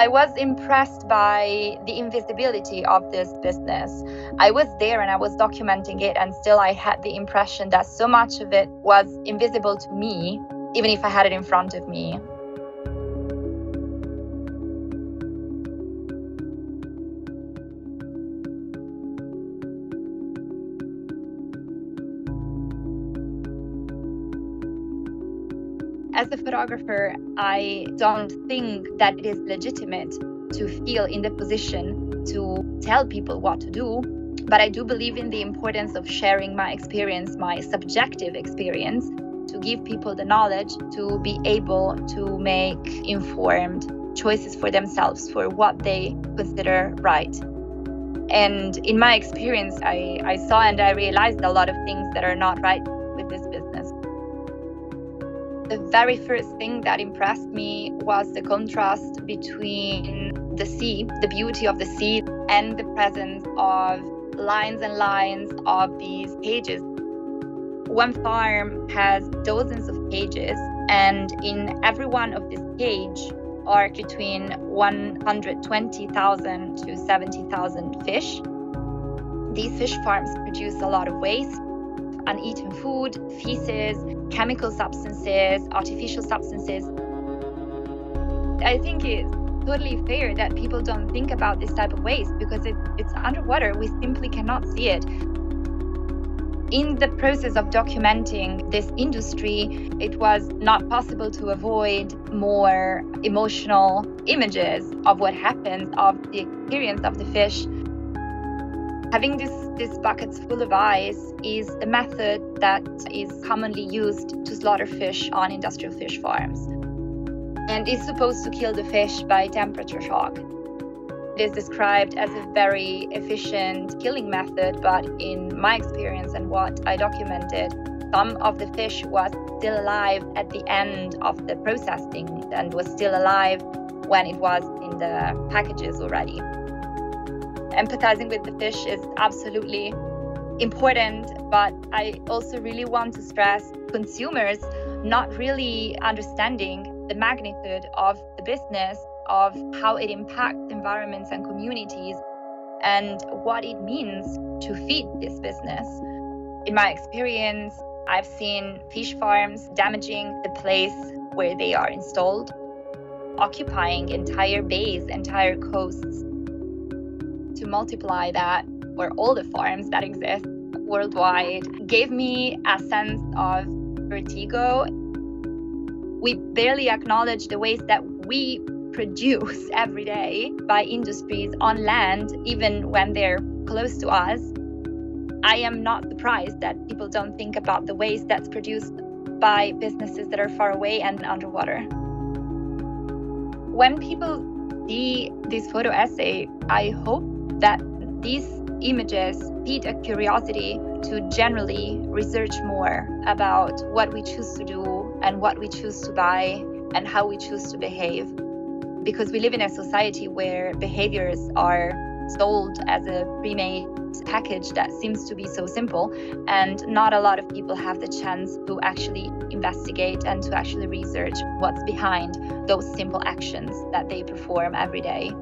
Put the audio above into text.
I was impressed by the invisibility of this business. I was there and I was documenting it, and still I had the impression that so much of it was invisible to me, even if I had it in front of me. As a photographer, I don't think that it is legitimate to feel in the position to tell people what to do. But I do believe in the importance of sharing my experience, my subjective experience, to give people the knowledge to be able to make informed choices for themselves for what they consider right. And in my experience, I, I saw and I realized a lot of things that are not right. The very first thing that impressed me was the contrast between the sea, the beauty of the sea, and the presence of lines and lines of these cages. One farm has dozens of cages, and in every one of these cages are between 120,000 to 70,000 fish. These fish farms produce a lot of waste uneaten food, feces, chemical substances, artificial substances. I think it's totally fair that people don't think about this type of waste because it, it's underwater. We simply cannot see it. In the process of documenting this industry, it was not possible to avoid more emotional images of what happens, of the experience of the fish Having this, these buckets full of ice is a method that is commonly used to slaughter fish on industrial fish farms and is supposed to kill the fish by temperature shock. It is described as a very efficient killing method, but in my experience and what I documented, some of the fish was still alive at the end of the processing and was still alive when it was in the packages already empathizing with the fish is absolutely important, but I also really want to stress consumers not really understanding the magnitude of the business, of how it impacts environments and communities, and what it means to feed this business. In my experience, I've seen fish farms damaging the place where they are installed, occupying entire bays, entire coasts, to multiply that for all the farms that exist worldwide gave me a sense of vertigo. We barely acknowledge the waste that we produce every day by industries on land, even when they're close to us. I am not surprised that people don't think about the waste that's produced by businesses that are far away and underwater. When people see this photo essay, I hope that these images feed a curiosity to generally research more about what we choose to do and what we choose to buy and how we choose to behave. Because we live in a society where behaviors are sold as a pre made package that seems to be so simple, and not a lot of people have the chance to actually investigate and to actually research what's behind those simple actions that they perform every day.